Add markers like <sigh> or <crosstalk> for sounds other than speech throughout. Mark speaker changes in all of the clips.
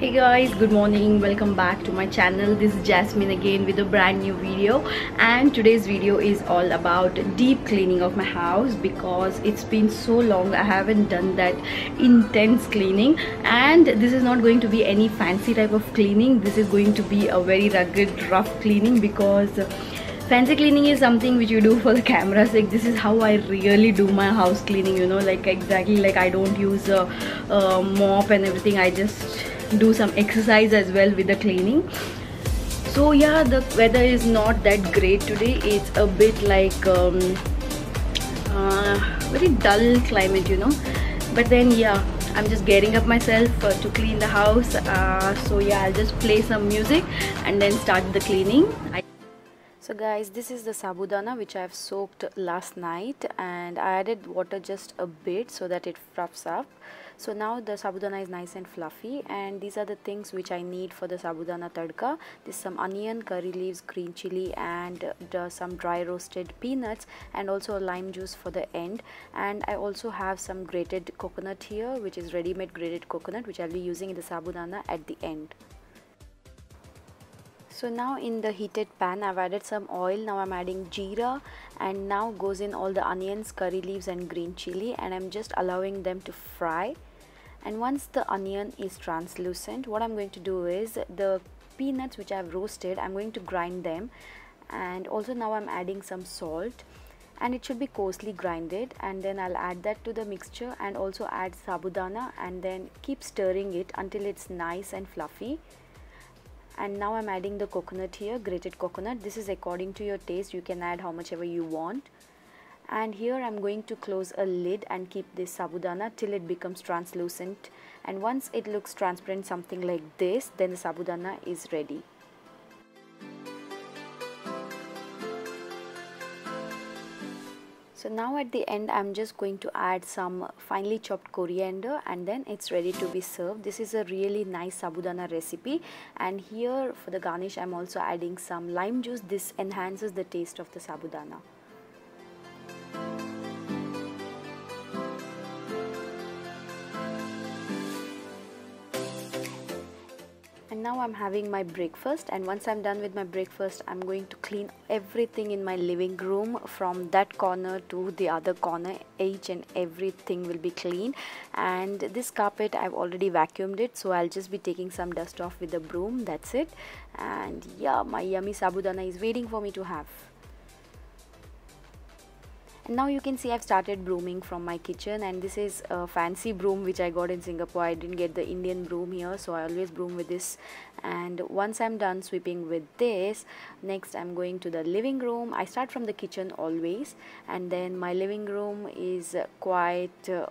Speaker 1: Hey guys, good morning. Welcome back to my channel. This is Jasmeen again with a brand new video. And today's video is all about deep cleaning of my house because it's been so long I haven't done that intense cleaning. And this is not going to be any fancy type of cleaning. This is going to be a very rugged, rough cleaning because fancy cleaning is something which you do for the camera's sake this is how i really do my house cleaning you know like exactly like i don't use a, a mop and everything i just do some exercise as well with the cleaning. So yeah the weather is not that great today. It's a bit like um, uh, very dull climate you know. But then yeah I'm just getting up myself uh, to clean the house. Uh, so yeah I'll just play some music and then start the cleaning. I so guys this is the sabudana which I have soaked last night. And I added water just a bit so that it fluffs up so now the sabudana is nice and fluffy and these are the things which I need for the sabudana tadka. This is some onion curry leaves green chili and uh, some dry roasted peanuts and also lime juice for the end. And I also have some grated coconut here which is ready-made grated coconut which I'll be using in the sabudana at the end. So now in the heated pan I've added some oil. Now I'm adding jeera and now goes in all the onions curry leaves and green chili and I'm just allowing them to fry and once the onion is translucent what I'm going to do is the peanuts which I've roasted I'm going to grind them. And also now I'm adding some salt. And it should be coarsely grinded. And then I'll add that to the mixture and also add sabudana and then keep stirring it until it's nice and fluffy. And now I'm adding the coconut here grated coconut. This is according to your taste. You can add how much ever you want and here I'm going to close a lid and keep this sabudana till it becomes translucent. And once it looks transparent something like this then the sabudana is ready. So now at the end I'm just going to add some finely chopped coriander and then it's ready to be served. This is a really nice sabudana recipe. And here for the garnish I'm also adding some lime juice. This enhances the taste of the sabudana now I'm having my breakfast and once I'm done with my breakfast I'm going to clean everything in my living room from that corner to the other corner. Each and everything will be clean. And this carpet I've already vacuumed it so I'll just be taking some dust off with the broom. That's it. And yeah my yummy sabudana is waiting for me to have now you can see I've started brooming from my kitchen and this is a fancy broom which I got in Singapore. I didn't get the Indian broom here so I always broom with this. And once I'm done sweeping with this next I'm going to the living room. I start from the kitchen always and then my living room is quite uh,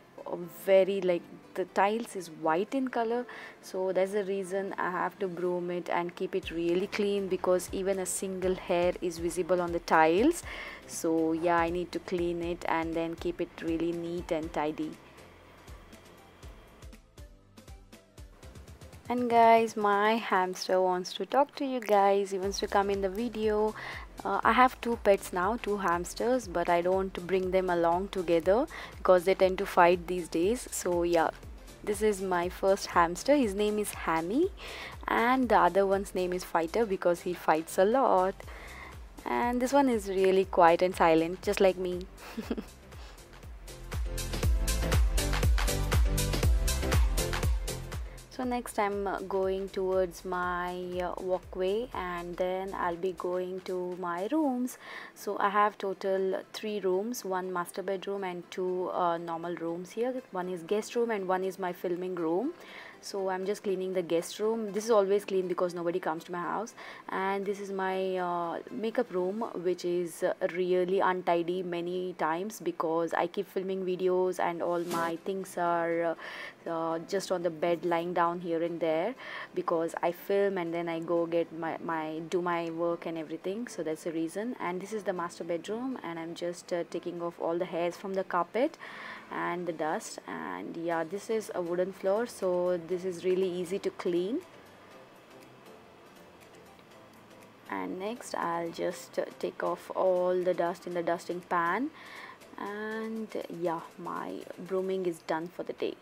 Speaker 1: very like the tiles is white in color so that's the reason I have to broom it and keep it really clean because even a single hair is visible on the tiles. So yeah I need to clean it and then keep it really neat and tidy. And guys my hamster wants to talk to you guys. He wants to come in the video. Uh, I have two pets now two hamsters but I don't bring them along together because they tend to fight these days. So yeah this is my first hamster. His name is Hammy and the other one's name is Fighter because he fights a lot. And this one is really quiet and silent just like me <laughs> so next i'm going towards my uh, walkway and then i'll be going to my rooms. So i have total three rooms one master bedroom and two uh, normal rooms here. One is guest room and one is my filming room so i'm just cleaning the guest room. This is always clean because nobody comes to my house. And this is my uh, makeup room which is really untidy many times because i keep filming videos and all my things are uh, just on the bed lying down here and there because i film and then i go get my, my do my work and everything. So that's the reason. And this is the master bedroom and i'm just uh, taking off all the hairs from the carpet and the dust. And yeah this is a wooden floor so this is really easy to clean. And next I'll just take off all the dust in the dusting pan. And yeah my brooming is done for the day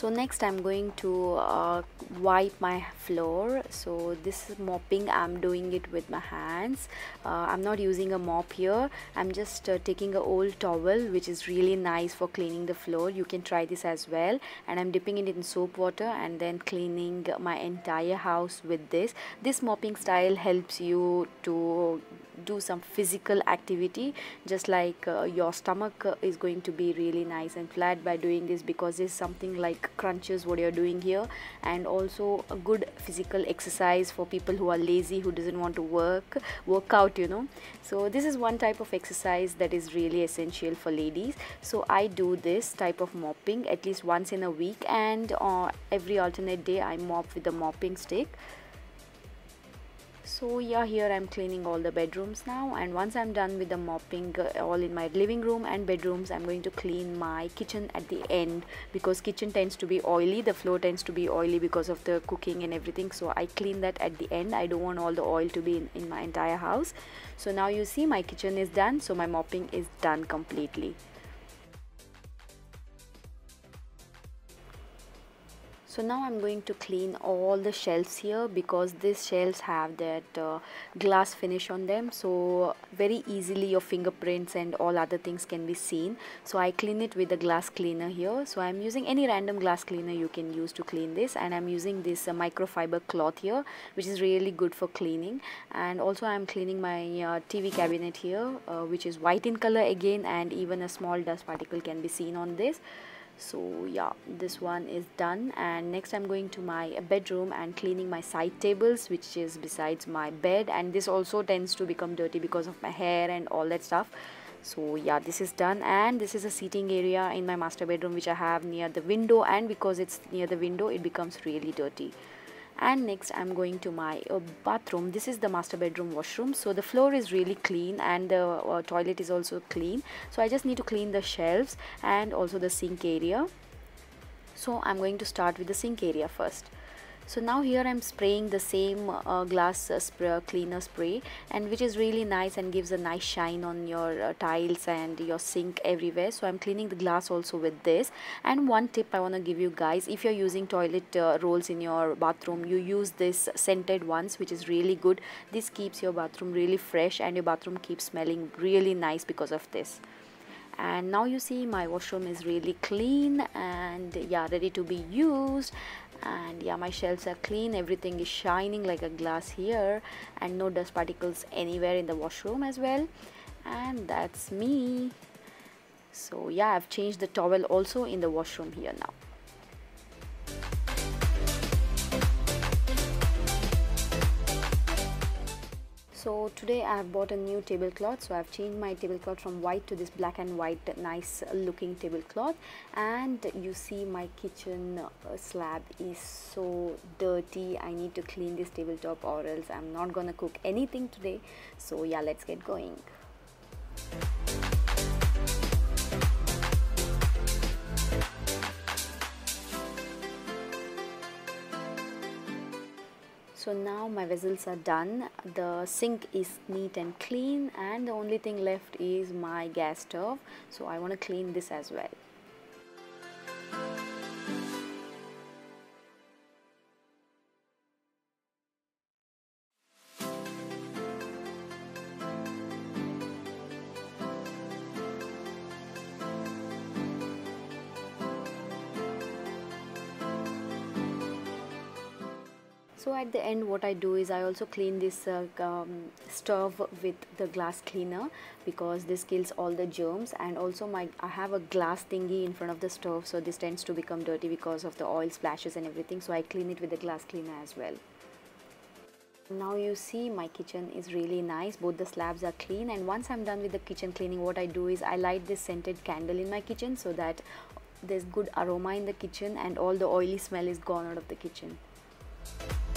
Speaker 1: so next i'm going to uh, wipe my floor. So this mopping. I'm doing it with my hands. Uh, i'm not using a mop here. I'm just uh, taking a old towel which is really nice for cleaning the floor. You can try this as well. And i'm dipping it in soap water and then cleaning my entire house with this. This mopping style helps you to do some physical activity just like uh, your stomach is going to be really nice and flat by doing this because it's something like crunches what you're doing here and also a good physical exercise for people who are lazy who doesn't want to work work out you know. So this is one type of exercise that is really essential for ladies. So i do this type of mopping at least once in a week and uh, every alternate day i mop with the mopping stick so yeah here i'm cleaning all the bedrooms now. And once i'm done with the mopping uh, all in my living room and bedrooms i'm going to clean my kitchen at the end. Because kitchen tends to be oily. The floor tends to be oily because of the cooking and everything. So i clean that at the end. I don't want all the oil to be in, in my entire house. So now you see my kitchen is done. So my mopping is done completely so now I'm going to clean all the shelves here because these shelves have that uh, glass finish on them. So very easily your fingerprints and all other things can be seen. So I clean it with a glass cleaner here. So I'm using any random glass cleaner you can use to clean this. And I'm using this uh, microfiber cloth here which is really good for cleaning. And also I'm cleaning my uh, TV cabinet here uh, which is white in color again and even a small dust particle can be seen on this so yeah this one is done. And next i'm going to my bedroom and cleaning my side tables which is besides my bed. And this also tends to become dirty because of my hair and all that stuff. So yeah this is done. And this is a seating area in my master bedroom which i have near the window. And because it's near the window it becomes really dirty and next i'm going to my uh, bathroom. This is the master bedroom washroom. So the floor is really clean and the uh, toilet is also clean. So i just need to clean the shelves and also the sink area. So i'm going to start with the sink area first so now here I'm spraying the same uh, glass uh, spray, cleaner spray and which is really nice and gives a nice shine on your uh, tiles and your sink everywhere. So I'm cleaning the glass also with this. And one tip I want to give you guys if you're using toilet uh, rolls in your bathroom you use this scented ones which is really good. This keeps your bathroom really fresh and your bathroom keeps smelling really nice because of this. And now you see my washroom is really clean and yeah ready to be used and yeah my shelves are clean. Everything is shining like a glass here. And no dust particles anywhere in the washroom as well. And that's me. So yeah I've changed the towel also in the washroom here now so today I have bought a new tablecloth. So I've changed my tablecloth from white to this black and white nice looking tablecloth. And you see my kitchen uh, slab is so dirty. I need to clean this tabletop or else I'm not gonna cook anything today. So yeah let's get going so now my vessels are done. The sink is neat and clean and the only thing left is my gas stove. So I want to clean this as well so at the end what I do is I also clean this uh, um, stove with the glass cleaner because this kills all the germs. And also my I have a glass thingy in front of the stove so this tends to become dirty because of the oil splashes and everything. So I clean it with the glass cleaner as well. Now you see my kitchen is really nice. Both the slabs are clean. And once I'm done with the kitchen cleaning what I do is I light this scented candle in my kitchen so that there's good aroma in the kitchen and all the oily smell is gone out of the kitchen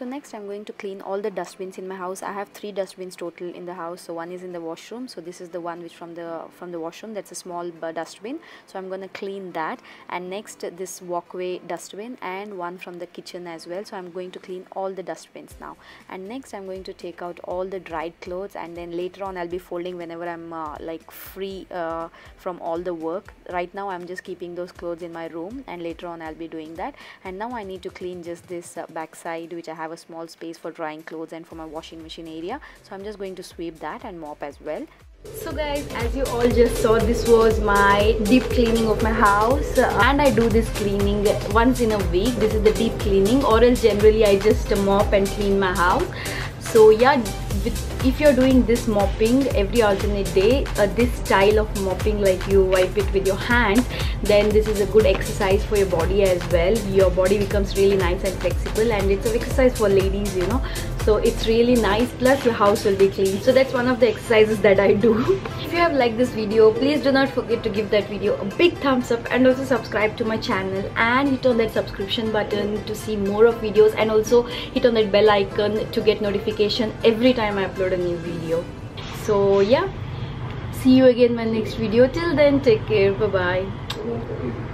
Speaker 1: so next i'm going to clean all the dustbins in my house. I have three dustbins total in the house. So one is in the washroom. So this is the one which from the from the washroom. That's a small dustbin. So i'm going to clean that. And next this walkway dustbin and one from the kitchen as well. So i'm going to clean all the dustbins now. And next i'm going to take out all the dried clothes. And then later on i'll be folding whenever i'm uh, like free uh, from all the work. Right now i'm just keeping those clothes in my room. And later on i'll be doing that. And now i need to clean just this uh, back side which i have a small space for drying clothes and for my washing machine area. So i'm just going to sweep that and mop as well. So guys as you all just saw this was my deep cleaning of my house. And i do this cleaning once in a week. This is the deep cleaning. Or else generally i just mop and clean my house so yeah if you're doing this mopping every alternate day uh, this style of mopping like you wipe it with your hands then this is a good exercise for your body as well. Your body becomes really nice and flexible and it's an exercise for ladies you know so it's really nice plus your house will be clean. So that's one of the exercises that I do. <laughs> If you have liked this video please do not forget to give that video a big thumbs up and also subscribe to my channel. And hit on that subscription button to see more of videos and also hit on that bell icon to get notification every time I upload a new video. So yeah. See you again in my next video. Till then take care. Bye bye